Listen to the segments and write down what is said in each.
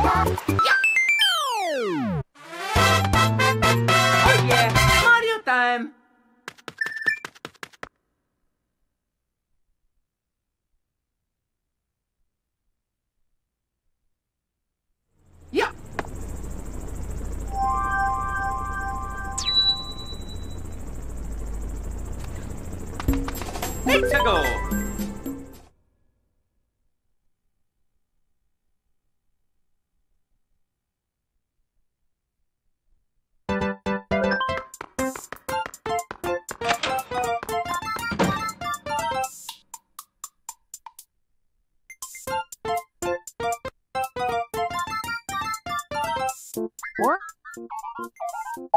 ヨー!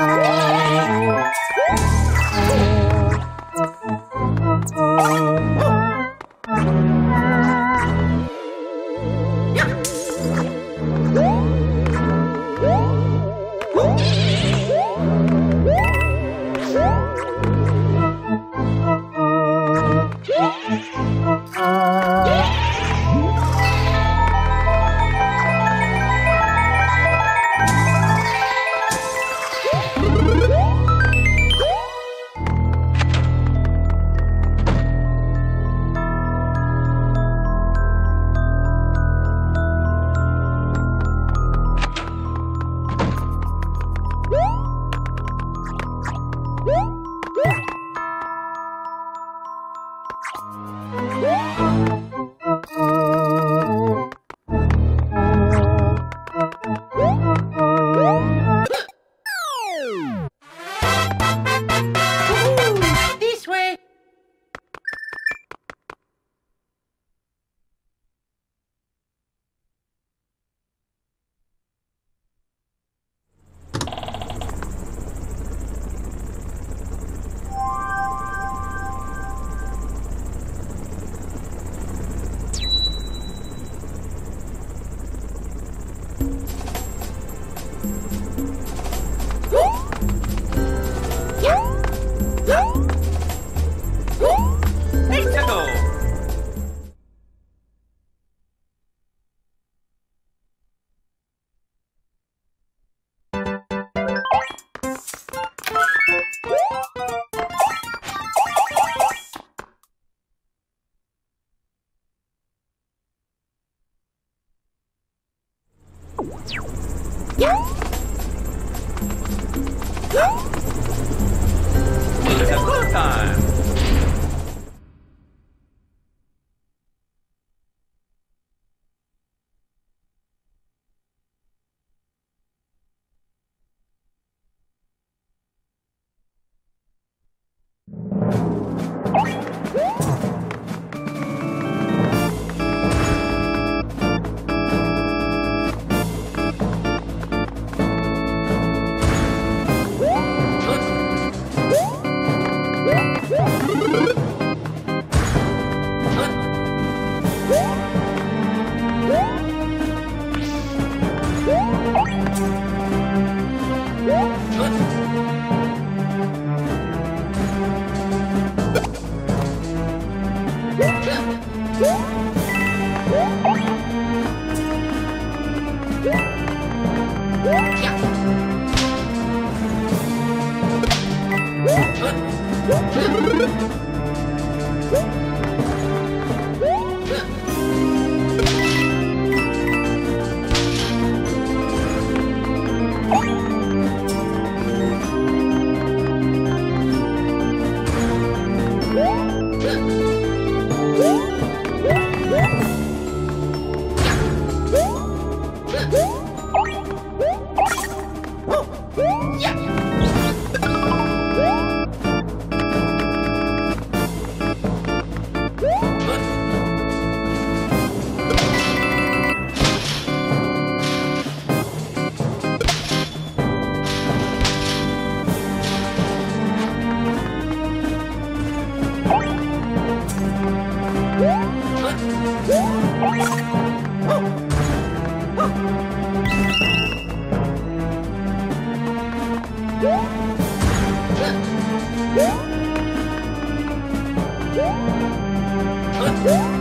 Oh, Huh?